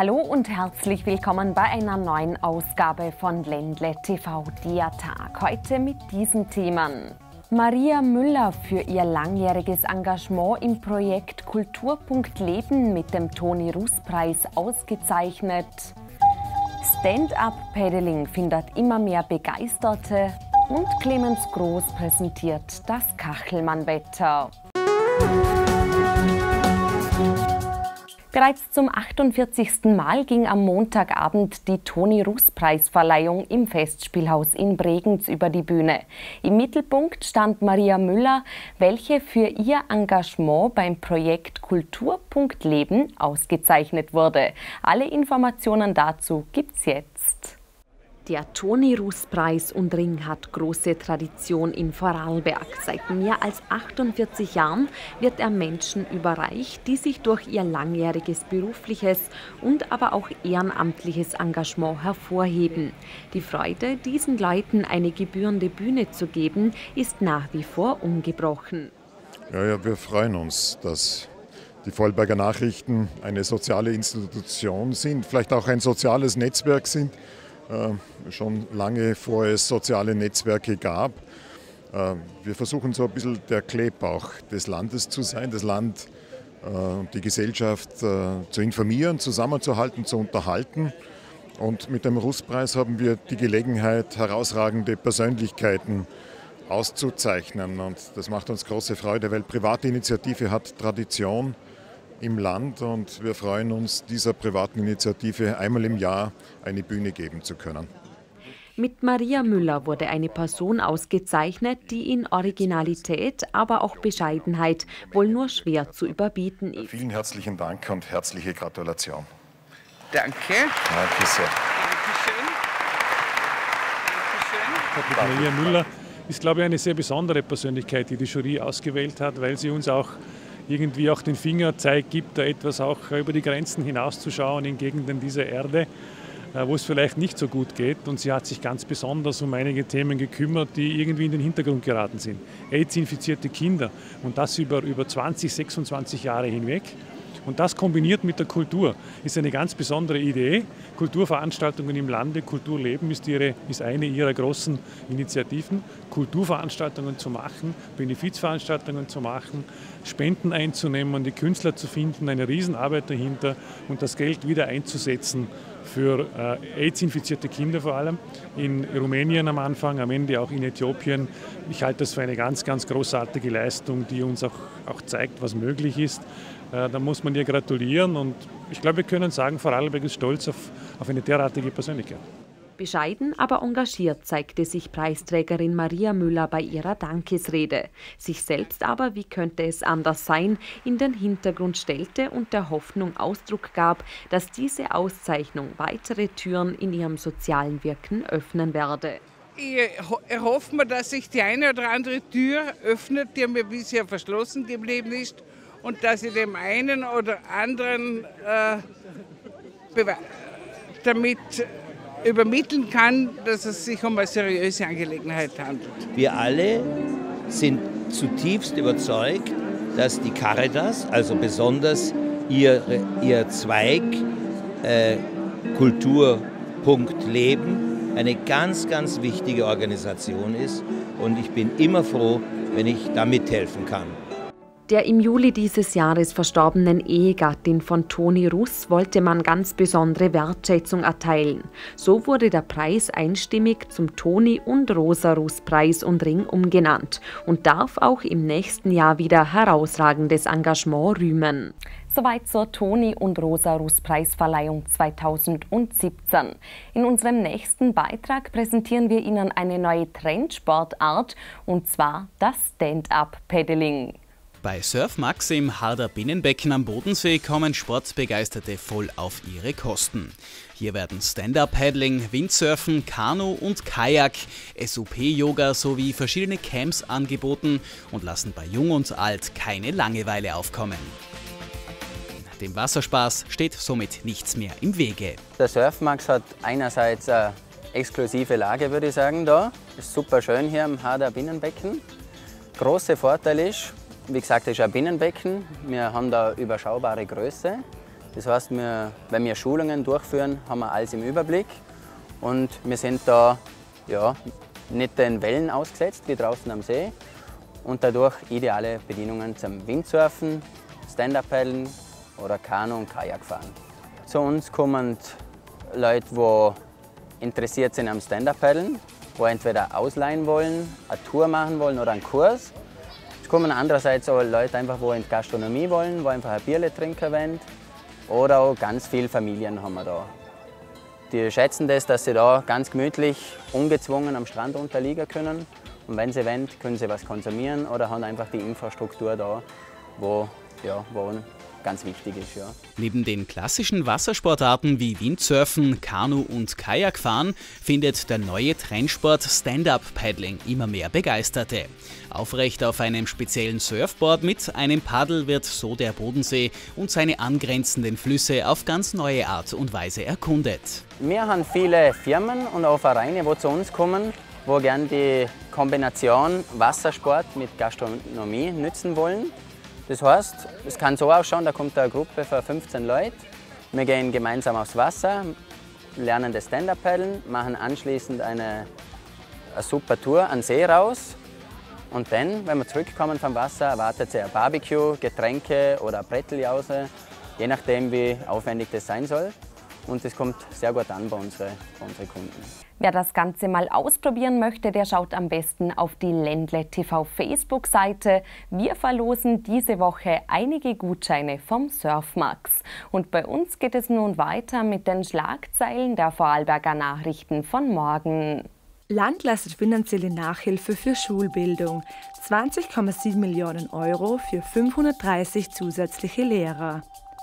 Hallo und herzlich willkommen bei einer neuen Ausgabe von Ländle TV Diatag. Heute mit diesen Themen. Maria Müller für ihr langjähriges Engagement im Projekt Kulturpunkt Leben mit dem Toni Russ Preis ausgezeichnet. Stand-up-Paddling findet immer mehr Begeisterte und Clemens Groß präsentiert das Kachelmann-Wetter. Bereits zum 48. Mal ging am Montagabend die Toni-Russ-Preisverleihung im Festspielhaus in Bregenz über die Bühne. Im Mittelpunkt stand Maria Müller, welche für ihr Engagement beim Projekt Kulturpunkt Leben ausgezeichnet wurde. Alle Informationen dazu gibt's jetzt. Der Toni-Russ-Preis und Ring hat große Tradition in Vorarlberg. Seit mehr als 48 Jahren wird er Menschen überreicht, die sich durch ihr langjähriges berufliches und aber auch ehrenamtliches Engagement hervorheben. Die Freude, diesen Leuten eine gebührende Bühne zu geben, ist nach wie vor ungebrochen. Ja, ja, wir freuen uns, dass die Vollberger Nachrichten eine soziale Institution sind, vielleicht auch ein soziales Netzwerk sind schon lange vor es soziale Netzwerke gab. Äh, wir versuchen so ein bisschen der Klebbauch des Landes zu sein, das Land und äh, die Gesellschaft zu informieren, zusammenzuhalten, zu unterhalten. Und mit dem Russpreis haben wir die Gelegenheit, herausragende Persönlichkeiten auszuzeichnen. Und das macht uns große Freude, weil private Initiative hat Tradition im Land und wir freuen uns, dieser privaten Initiative einmal im Jahr eine Bühne geben zu können. Mit Maria Müller wurde eine Person ausgezeichnet, die in Originalität, aber auch Bescheidenheit wohl nur schwer zu überbieten ist. Vielen herzlichen Dank und herzliche Gratulation. Danke. Danke sehr. Dankeschön. Danke. Maria Müller ist, glaube ich, eine sehr besondere Persönlichkeit, die die Jury ausgewählt hat, weil sie uns auch irgendwie auch den Fingerzeig gibt, da etwas auch über die Grenzen hinauszuschauen in Gegenden dieser Erde, äh, wo es vielleicht nicht so gut geht. Und sie hat sich ganz besonders um einige Themen gekümmert, die irgendwie in den Hintergrund geraten sind. AIDS-infizierte Kinder und das über, über 20, 26 Jahre hinweg. Und das kombiniert mit der Kultur ist eine ganz besondere Idee. Kulturveranstaltungen im Lande, Kulturleben ist, ihre, ist eine ihrer großen Initiativen. Kulturveranstaltungen zu machen, Benefizveranstaltungen zu machen, Spenden einzunehmen, die Künstler zu finden, eine Riesenarbeit dahinter und das Geld wieder einzusetzen für äh, AIDS-infizierte Kinder vor allem. In Rumänien am Anfang, am Ende auch in Äthiopien. Ich halte das für eine ganz, ganz großartige Leistung, die uns auch, auch zeigt, was möglich ist. Äh, da muss man ihr gratulieren und ich glaube, wir können sagen, Vorarlberg ist stolz auf, auf eine derartige Persönlichkeit. Bescheiden, aber engagiert zeigte sich Preisträgerin Maria Müller bei ihrer Dankesrede. Sich selbst aber, wie könnte es anders sein, in den Hintergrund stellte und der Hoffnung Ausdruck gab, dass diese Auszeichnung weitere Türen in ihrem sozialen Wirken öffnen werde. Ich erhoffe mir, dass sich die eine oder andere Tür öffnet, die mir bisher verschlossen geblieben ist und dass ich dem einen oder anderen äh, damit übermitteln kann, dass es sich um eine seriöse Angelegenheit handelt. Wir alle sind zutiefst überzeugt, dass die Caritas, also besonders ihr, ihr Zweig äh, Kulturpunkt Leben, eine ganz, ganz wichtige Organisation ist. Und ich bin immer froh, wenn ich da mithelfen kann. Der im Juli dieses Jahres verstorbenen Ehegattin von Toni Russ wollte man ganz besondere Wertschätzung erteilen. So wurde der Preis einstimmig zum Toni und Rosa Russ Preis und Ring umgenannt und darf auch im nächsten Jahr wieder herausragendes Engagement rühmen. Soweit zur Toni und Rosa Russ Preisverleihung 2017. In unserem nächsten Beitrag präsentieren wir Ihnen eine neue Trendsportart und zwar das Stand-up-Paddling. Bei Surfmax im Harder Binnenbecken am Bodensee kommen Sportbegeisterte voll auf ihre Kosten. Hier werden Stand-Up-Paddling, Windsurfen, Kanu und Kajak, SUP-Yoga sowie verschiedene Camps angeboten und lassen bei Jung und Alt keine Langeweile aufkommen. Dem Wasserspaß steht somit nichts mehr im Wege. Der Surfmax hat einerseits eine exklusive Lage, würde ich sagen, da. Ist super schön hier am Harder Binnenbecken. Großer Vorteil ist, wie gesagt, das ist ein Binnenbecken. Wir haben da überschaubare Größe. Das heißt, wir, wenn wir Schulungen durchführen, haben wir alles im Überblick und wir sind da ja, nicht den Wellen ausgesetzt wie draußen am See und dadurch ideale Bedienungen zum Windsurfen, Stand-Up-Paddeln oder Kanu- und Kajakfahren. Zu uns kommen Leute, die interessiert sind am Stand-Up-Paddeln, die entweder ausleihen wollen, eine Tour machen wollen oder einen Kurs. Kommen andererseits auch Leute, einfach, die in die Gastronomie wollen, die einfach ein Bierle trinken wollen. Oder auch ganz viele Familien haben wir da. Die schätzen das, dass sie da ganz gemütlich, ungezwungen am Strand unterliegen können. Und wenn sie wollen, können sie was konsumieren oder haben einfach die Infrastruktur da, wo, ja, wo ganz wichtig ist. Ja. Neben den klassischen Wassersportarten wie Windsurfen, Kanu und Kajakfahren findet der neue Trendsport Stand-Up-Paddling immer mehr Begeisterte. Aufrecht auf einem speziellen Surfboard mit einem Paddel wird so der Bodensee und seine angrenzenden Flüsse auf ganz neue Art und Weise erkundet. Wir haben viele Firmen und auch Vereine, die zu uns kommen, wo gerne die Kombination Wassersport mit Gastronomie nützen wollen. Das heißt, es kann so ausschauen, da kommt eine Gruppe von 15 Leuten. Wir gehen gemeinsam aufs Wasser, lernen das Stand-Up-Paddeln, machen anschließend eine, eine super Tour an See raus. Und dann, wenn wir zurückkommen vom Wasser, erwartet sie ein Barbecue, Getränke oder Bretteljause, je nachdem, wie aufwendig das sein soll und das kommt sehr gut an bei unseren, bei unseren Kunden. Wer das Ganze mal ausprobieren möchte, der schaut am besten auf die Ländle TV Facebook-Seite. Wir verlosen diese Woche einige Gutscheine vom Surfmax. Und bei uns geht es nun weiter mit den Schlagzeilen der Vorarlberger Nachrichten von morgen. Land leistet finanzielle Nachhilfe für Schulbildung. 20,7 Millionen Euro für 530 zusätzliche Lehrer.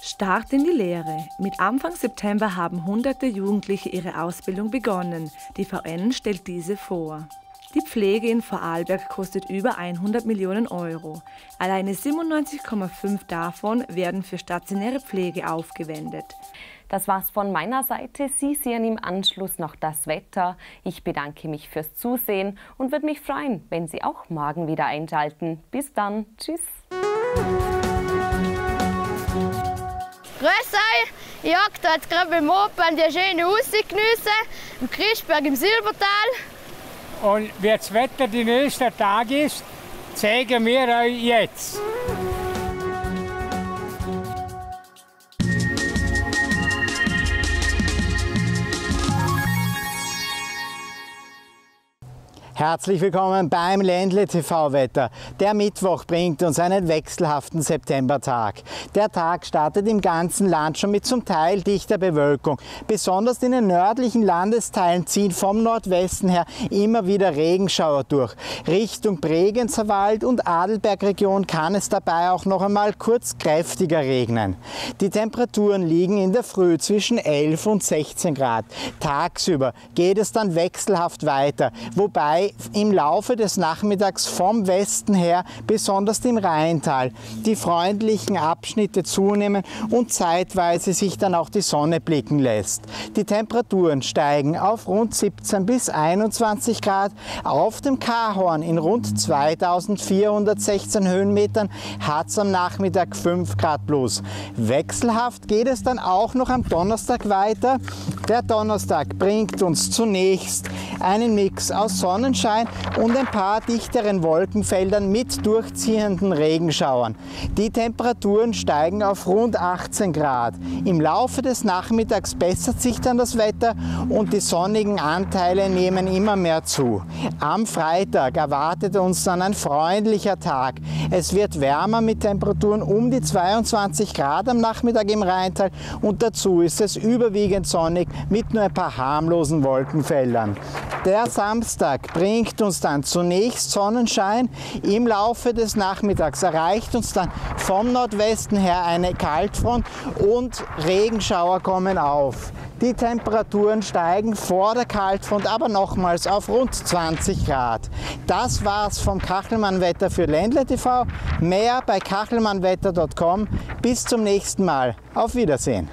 Start in die Lehre. Mit Anfang September haben hunderte Jugendliche ihre Ausbildung begonnen. Die VN stellt diese vor. Die Pflege in Vorarlberg kostet über 100 Millionen Euro. Alleine 97,5 davon werden für stationäre Pflege aufgewendet. Das war's von meiner Seite. Sie sehen im Anschluss noch das Wetter. Ich bedanke mich fürs Zusehen und würde mich freuen, wenn Sie auch morgen wieder einschalten. Bis dann. Tschüss. Grüß euch! Ich da jetzt gerade beim Open die schöne Aussicht geniessen, im Christberg im Silbertal. Und wie das Wetter die nächsten Tage ist, zeigen wir euch jetzt. Herzlich willkommen beim Ländle TV Wetter. Der Mittwoch bringt uns einen wechselhaften Septembertag. Der Tag startet im ganzen Land schon mit zum Teil dichter Bewölkung. Besonders in den nördlichen Landesteilen ziehen vom Nordwesten her immer wieder Regenschauer durch. Richtung Bregenzer Wald und Adelbergregion kann es dabei auch noch einmal kurz kräftiger regnen. Die Temperaturen liegen in der Früh zwischen 11 und 16 Grad. Tagsüber geht es dann wechselhaft weiter, wobei im Laufe des Nachmittags vom Westen her, besonders im Rheintal, die freundlichen Abschnitte zunehmen und zeitweise sich dann auch die Sonne blicken lässt. Die Temperaturen steigen auf rund 17 bis 21 Grad. Auf dem Kahorn in rund 2416 Höhenmetern hat es am Nachmittag 5 Grad plus. Wechselhaft geht es dann auch noch am Donnerstag weiter. Der Donnerstag bringt uns zunächst einen Mix aus Sonnenschein und ein paar dichteren Wolkenfeldern mit durchziehenden Regenschauern. Die Temperaturen steigen auf rund 18 Grad. Im Laufe des Nachmittags bessert sich dann das Wetter und die sonnigen Anteile nehmen immer mehr zu. Am Freitag erwartet uns dann ein freundlicher Tag. Es wird wärmer mit Temperaturen um die 22 Grad am Nachmittag im Rheintal und dazu ist es überwiegend sonnig mit nur ein paar harmlosen Wolkenfeldern. Der Samstag bringt uns dann zunächst Sonnenschein. Im Laufe des Nachmittags erreicht uns dann vom Nordwesten her eine Kaltfront und Regenschauer kommen auf. Die Temperaturen steigen vor der Kaltfront aber nochmals auf rund 20 Grad. Das war's vom Kachelmann-Wetter für Ländle TV. Mehr bei kachelmannwetter.com. Bis zum nächsten Mal. Auf Wiedersehen.